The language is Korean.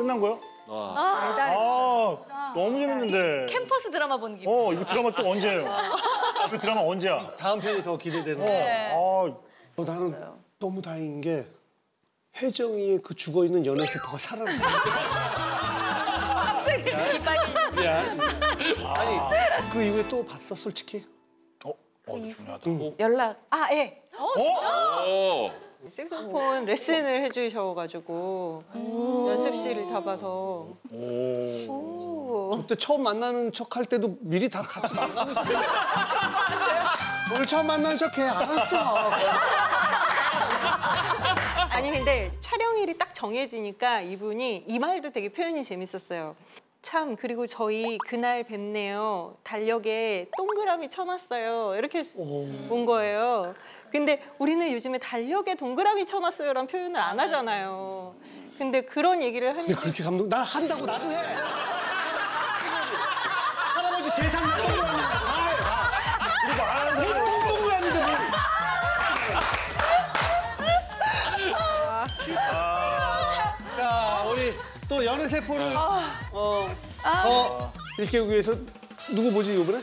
끝난 거요? 아, 너무 재밌는데. 캠퍼스 드라마 본 기분. 어, 이거 드라마 또 언제예요? 이 드라마 언제야? 다음 편이 더 기대되는 거. 네. 아, 어, 나는 너무 다행인 게 혜정이의 그 죽어 있는 연애 세포가 살아나. 기빨리 야, 아니 그 이후에 또 봤어 솔직히. 어, 어, 중요하다. 연락. 아, 예. 오. 색소폰 레슨을 해주셔가지고 연습실을 잡아서. 오. 그때 처음 만나는 척 할 때도 미리 다 같이 만나고 있어. 오늘 처음 만나는 척해. 알았어. 아니 근데 촬영일이 딱 정해지니까 이분이 이 말도 되게 표현이 재밌었어요. 참 그리고 저희 그날 뵙네요. 달력에 동그라미 쳐놨어요. 이렇게 온 거예요. 근데 우리는 요즘에 달력에 동그라미 쳐놨어요라는 표현을 안 하잖아요. 근데 그런 얘기를 하니까 근데 그렇게 감동 나 한다고 나도 해. 할아버지 세상 동그라미 또 연애 세포를 어, 어, 일깨우기 위해서 누구 보지 이번에?